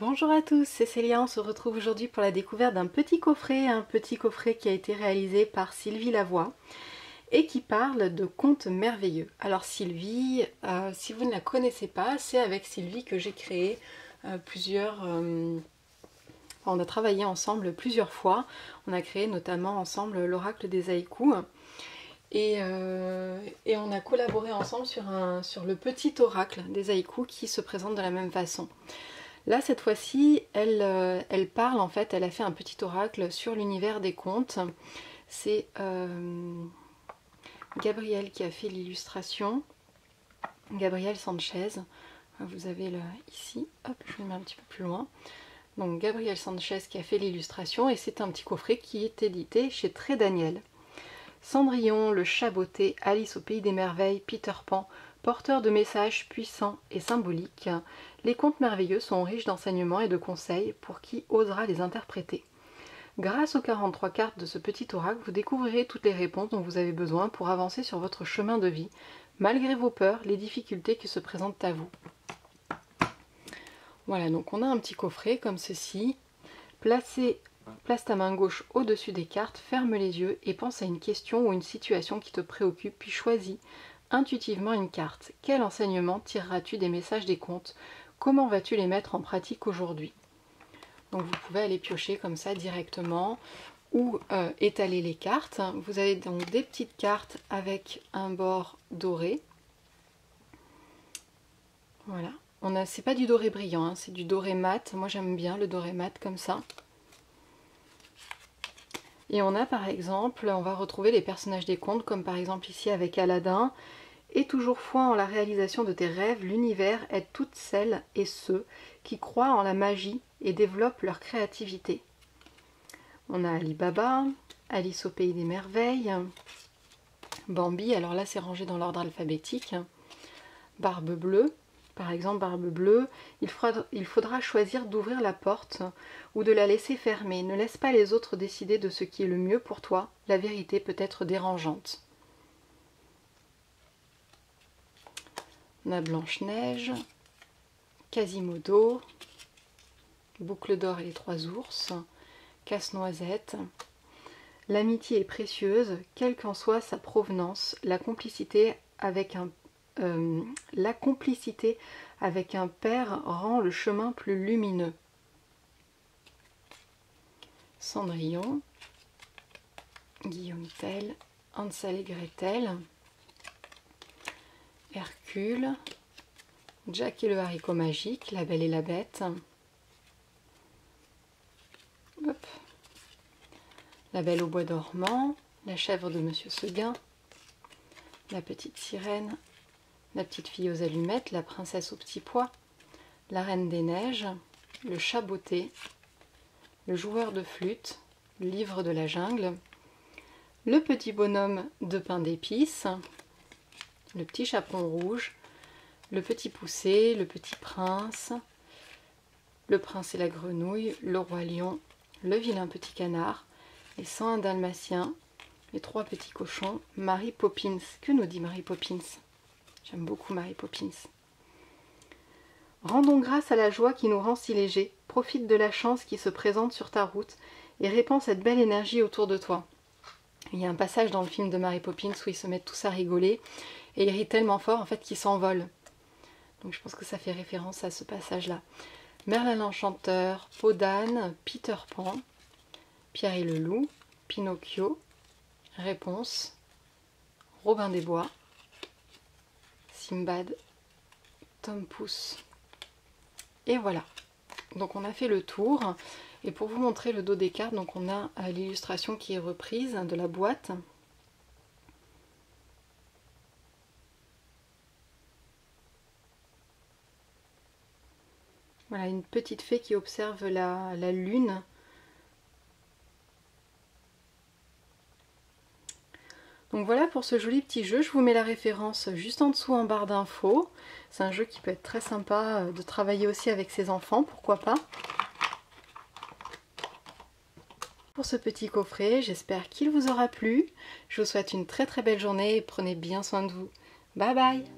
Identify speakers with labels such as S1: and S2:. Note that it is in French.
S1: Bonjour à tous, c'est Célia, on se retrouve aujourd'hui pour la découverte d'un petit coffret, un petit coffret qui a été réalisé par Sylvie Lavoie et qui parle de contes merveilleux. Alors Sylvie, euh, si vous ne la connaissez pas, c'est avec Sylvie que j'ai créé euh, plusieurs... Euh, on a travaillé ensemble plusieurs fois, on a créé notamment ensemble l'oracle des haïkus et, on a collaboré ensemble sur, sur le petit oracle des haïkus qui se présente de la même façon. Là, cette fois-ci, elle, euh, elle, parle en fait, elle a fait un petit oracle sur l'univers des contes. C'est euh, Gabriel qui a fait l'illustration. Gabriel Sanchez. Vous avez le, ici, hop, je le mets un petit peu plus loin. Donc Gabriel Sanchez qui a fait l'illustration et c'est un petit coffret qui est édité chez Très Daniel. Cendrillon, le chat beauté, Alice au pays des merveilles, Peter Pan, Porteurs de messages puissants et symboliques, les contes merveilleux sont riches d'enseignements et de conseils pour qui osera les interpréter. Grâce aux 43 cartes de ce petit oracle, vous découvrirez toutes les réponses dont vous avez besoin pour avancer sur votre chemin de vie, malgré vos peurs, les difficultés qui se présentent à vous. Voilà, donc on a un petit coffret comme ceci. Placez, place ta main gauche au-dessus des cartes, ferme les yeux et pense à une question ou une situation qui te préoccupe, puis choisis intuitivement une carte. Quel enseignement tireras-tu des messages des contes? Comment vas-tu les mettre en pratique aujourd'hui? Donc vous pouvez aller piocher comme ça directement ou euh, étaler les cartes. Vous avez donc des petites cartes avec un bord doré. Voilà. On a, c'est pas du doré brillant, hein, c'est du doré mat. Moi j'aime bien le doré mat comme ça. Et on a par exemple, on va retrouver les personnages des contes, comme par exemple ici avec Aladdin. Et toujours foi en la réalisation de tes rêves, l'univers aide toutes celles et ceux qui croient en la magie et développent leur créativité. On a Ali Baba, Alice au pays des merveilles, Bambi, alors là c'est rangé dans l'ordre alphabétique, Barbe bleue, par exemple Barbe bleue, il faudra, choisir d'ouvrir la porte ou de la laisser fermer. Ne laisse pas les autres décider de ce qui est le mieux pour toi, la vérité peut être dérangeante. On a Blanche-Neige, Quasimodo, Boucle d'or et les trois ours, Casse-Noisette. L'amitié est précieuse, quelle qu'en soit sa provenance, la complicité avec un euh, la complicité avec un père rend le chemin plus lumineux. Cendrillon, Guillaume Tell, Hansel et Gretel, Hercule, Jack et le haricot magique, La Belle et la Bête, La Belle au bois dormant, La chèvre de Monsieur Seguin, La petite sirène, la petite fille aux allumettes, la princesse aux petits pois, la reine des neiges, le chat beauté, le joueur de flûte, le livre de la jungle, le petit bonhomme de pain d'épices, le petit chaperon rouge, le petit poussé, le petit prince, le prince et la grenouille, le roi lion, le vilain petit canard, les 101 dalmatiens, les trois petits cochons, Marie Poppins. Que nous dit Marie Poppins? J'aime beaucoup Mary Poppins. Rendons grâce à la joie qui nous rend si légers. Profite de la chance qui se présente sur ta route et répands cette belle énergie autour de toi. Il y a un passage dans le film de Mary Poppins où ils se mettent tous à rigoler et ils rient tellement fort en fait qu'ils s'envolent. Donc je pense que ça fait référence à ce passage-là. Merlin l'Enchanteur, Podane, Peter Pan, Pierre et le Loup, Pinocchio, Réponse, Robin des Bois, Simbad, Tom Pouce. Et voilà. Donc on a fait le tour. Et pour vous montrer le dos des cartes, donc on a euh, l'illustration qui est reprise de la boîte. Voilà, une petite fée qui observe la, la lune Donc voilà pour ce joli petit jeu, je vous mets la référence juste en dessous en barre d'infos. C'est un jeu qui peut être très sympa euh, de travailler aussi avec ses enfants, pourquoi pas. Pour ce petit coffret, j'espère qu'il vous aura plu. Je vous souhaite une très très belle journée et prenez bien soin de vous. Bye bye